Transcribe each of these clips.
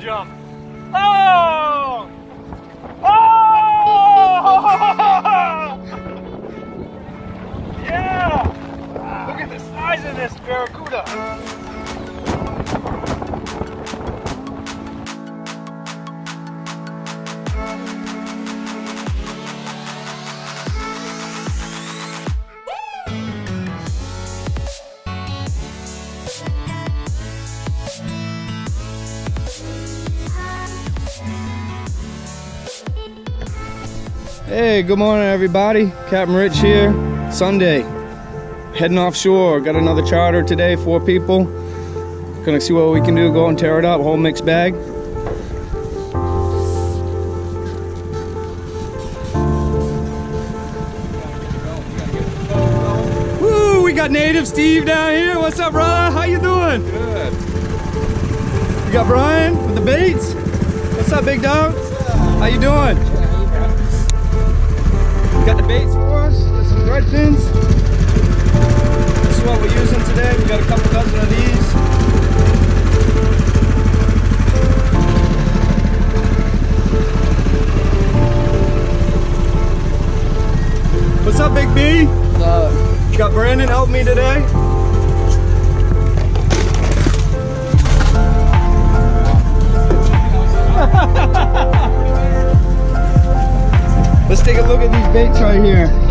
jump. Oh! Oh! Yeah! Look at the size of this barracuda. Hey, good morning everybody. Captain Rich here. Sunday. Heading offshore. Got another charter today, four people. Gonna see what we can do, go and tear it up, whole mixed bag. Woo, we got native Steve down here. What's up, brother? How you doing? Good. You got Brian with the baits. What's up, big dog? How you doing? Got Brandon help me today. Let's take a look at these baits right here.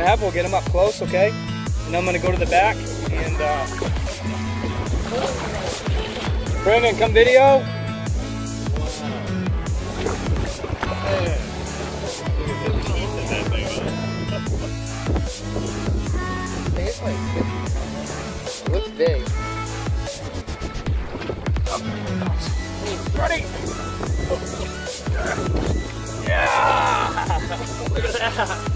Gonna happen? We'll get him up close, okay? And I'm gonna go to the back and. Uh... Brandon, come video. Looks big. Ready? Yeah! Look at that.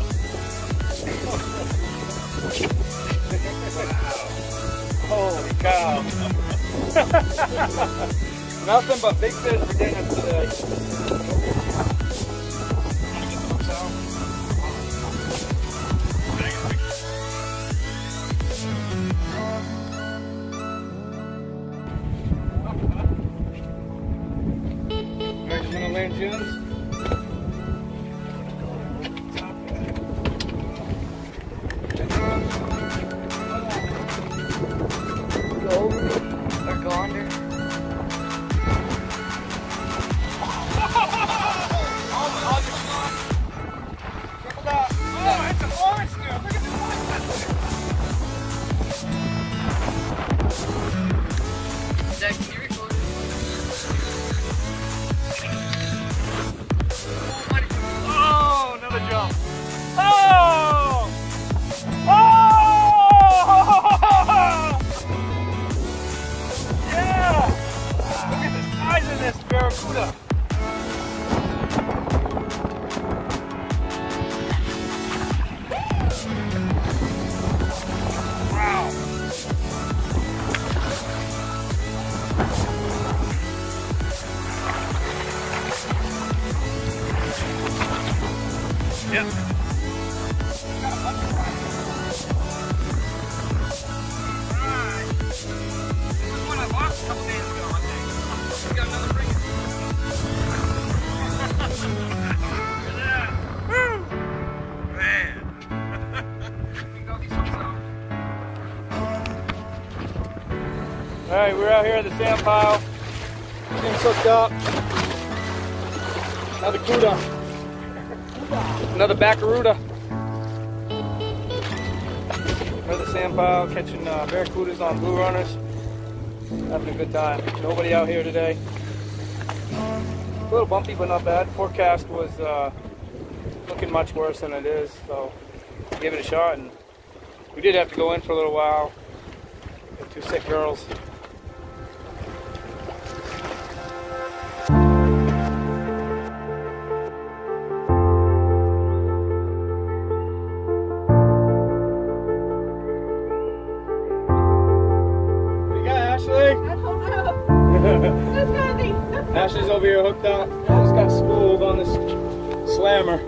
Cow. Nothing but big fish for dinner today. Just gonna land June's. All right, we're out here at the sand pile. Getting hooked up. Another cuda. Another at the sand pile catching uh, barracudas on blue runners. Having a good time. Nobody out here today. A little bumpy, but not bad. Forecast was uh, looking much worse than it is, so give it a shot, and we did have to go in for a little while. Two sick girls. Ashley's over here hooked up. I just got spooled on this slammer.